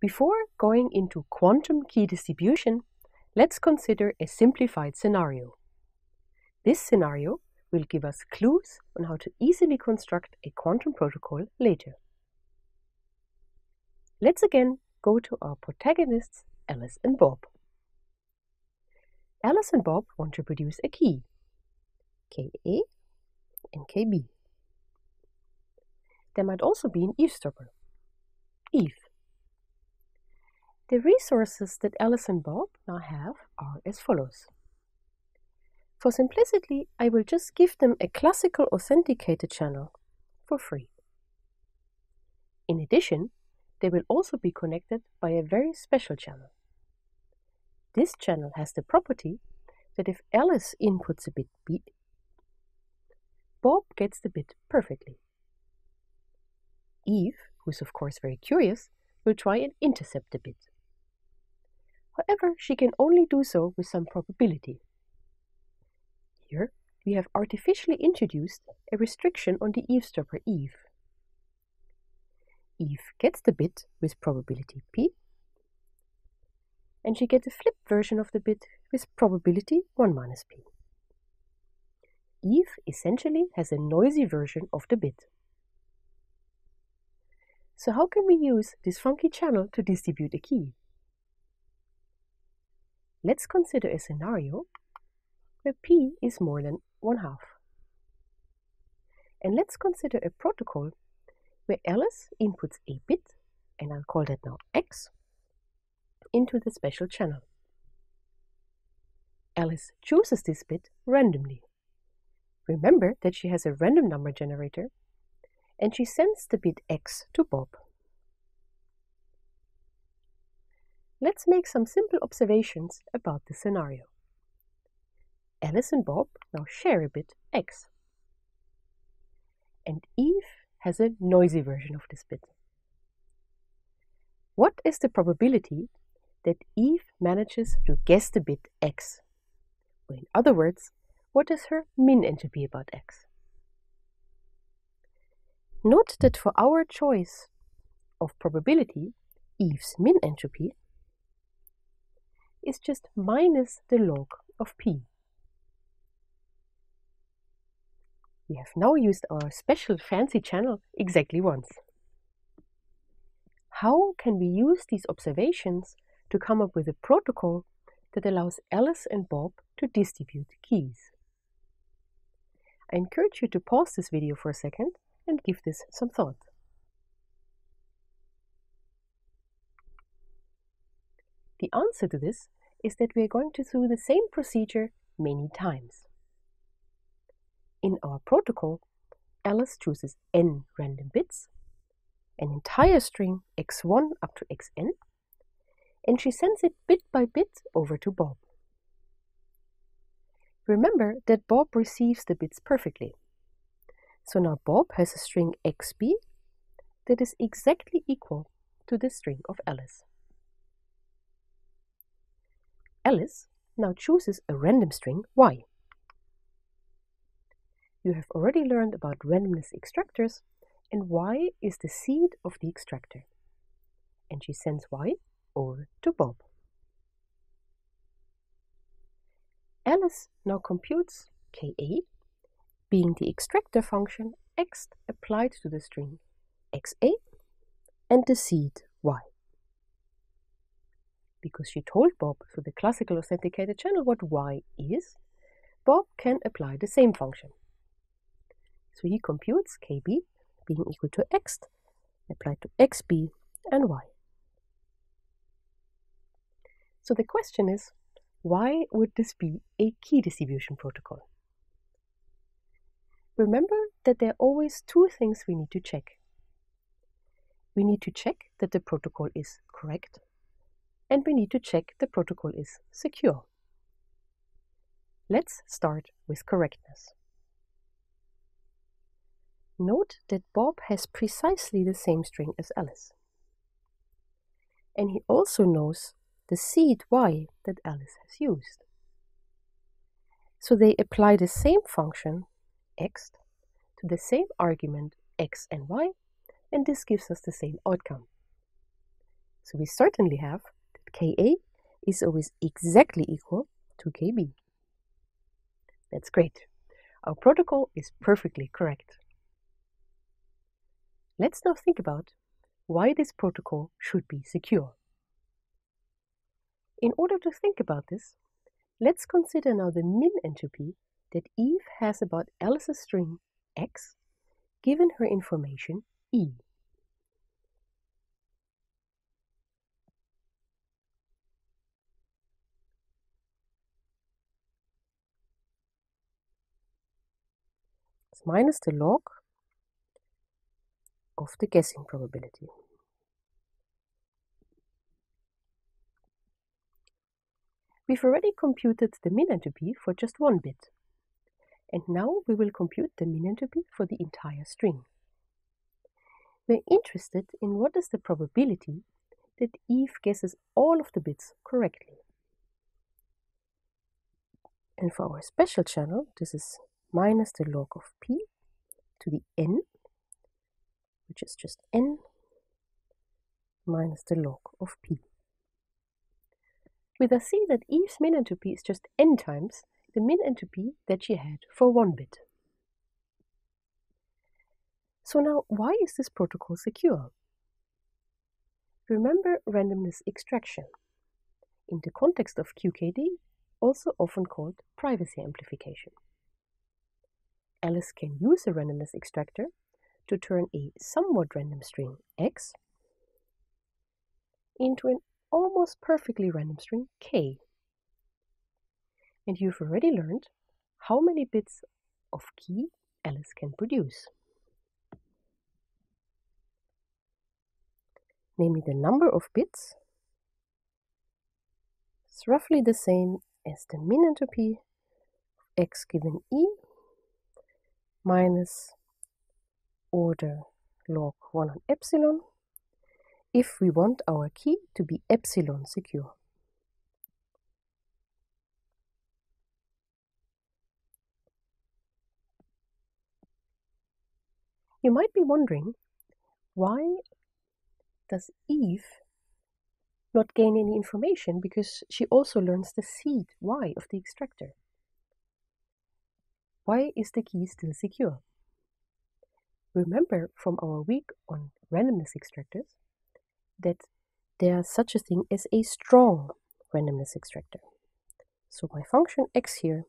Before going into quantum key distribution, let's consider a simplified scenario. This scenario will give us clues on how to easily construct a quantum protocol later. Let's again go to our protagonists Alice and Bob. Alice and Bob want to produce a key, Ka and Kb. There might also be an eavesdropper, Eve. The resources that Alice and Bob now have are as follows. For simplicity, I will just give them a classical authenticated channel for free. In addition, they will also be connected by a very special channel. This channel has the property that if Alice inputs a bit B, Bob gets the bit perfectly. Eve, who is of course very curious, will try and intercept the bit. However, she can only do so with some probability. Here, we have artificially introduced a restriction on the eavesdropper Eve. Eve gets the bit with probability p, and she gets a flipped version of the bit with probability 1 minus p. Eve essentially has a noisy version of the bit. So how can we use this funky channel to distribute a key? Let's consider a scenario where p is more than 1 half. And let's consider a protocol where Alice inputs a bit, and I'll call that now x, into the special channel. Alice chooses this bit randomly. Remember that she has a random number generator and she sends the bit x to Bob. Let's make some simple observations about the scenario. Alice and Bob now share a bit x. And Eve has a noisy version of this bit. What is the probability that Eve manages to guess the bit x? Or in other words, what is her min entropy about x? Note that for our choice of probability, Eve's min entropy is just minus the log of p. We have now used our special fancy channel exactly once. How can we use these observations to come up with a protocol that allows Alice and Bob to distribute keys? I encourage you to pause this video for a second and give this some thought. The answer to this is that we are going to do the same procedure many times. In our protocol, Alice chooses n random bits, an entire string x1 up to xn, and she sends it bit by bit over to Bob. Remember that Bob receives the bits perfectly. So now Bob has a string xb that is exactly equal to the string of Alice. Alice now chooses a random string y. You have already learned about randomness extractors and y is the seed of the extractor. And she sends y over to Bob. Alice now computes Ka, being the extractor function x applied to the string xa and the seed y. Because she told Bob through the classical authenticated channel what y is, Bob can apply the same function. So he computes kb being equal to x applied to xb and y. So the question is, why would this be a key distribution protocol? Remember that there are always two things we need to check. We need to check that the protocol is correct, and we need to check the protocol is secure. Let's start with correctness. Note that Bob has precisely the same string as Alice. And he also knows the seed y that Alice has used. So they apply the same function x to the same argument x and y, and this gives us the same outcome. So we certainly have Ka is always exactly equal to Kb. That's great. Our protocol is perfectly correct. Let's now think about why this protocol should be secure. In order to think about this, let's consider now the min entropy that Eve has about Alice's string x given her information E. It's minus the log of the guessing probability. We've already computed the min entropy for just one bit. And now we will compute the min entropy for the entire string. We're interested in what is the probability that Eve guesses all of the bits correctly. And for our special channel, this is minus the log of p to the n, which is just n minus the log of p. We thus see that Eve's min entropy is just n times the min entropy that she had for one bit. So now, why is this protocol secure? Remember randomness extraction. In the context of QKD, also often called privacy amplification. Alice can use a randomness extractor to turn a somewhat random string x into an almost perfectly random string k. And you've already learned how many bits of key Alice can produce. Namely, the number of bits is roughly the same as the min entropy x given e minus order log 1 on epsilon if we want our key to be epsilon secure. You might be wondering, why does Eve not gain any information because she also learns the seed y of the extractor? Why is the key still secure? Remember from our week on randomness extractors that there's such a thing as a strong randomness extractor. So my function x here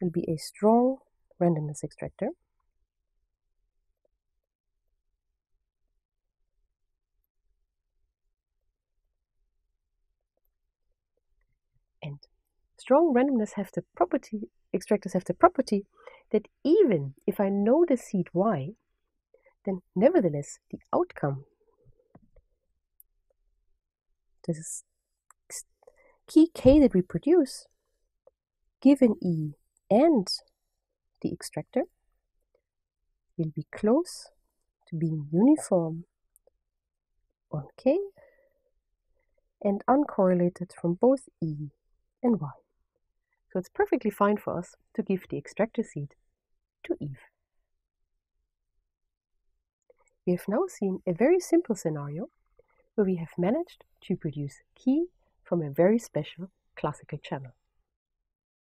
will be a strong randomness extractor. And strong randomness have the property, extractors have the property that even if I know the seed y, then nevertheless the outcome, this key k that we produce, given e and the extractor, will be close to being uniform on k and uncorrelated from both e and y. So it's perfectly fine for us to give the extractor seed to Eve. We have now seen a very simple scenario where we have managed to produce key from a very special classical channel.